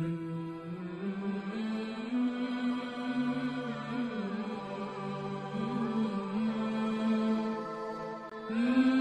Hmm. Hmm.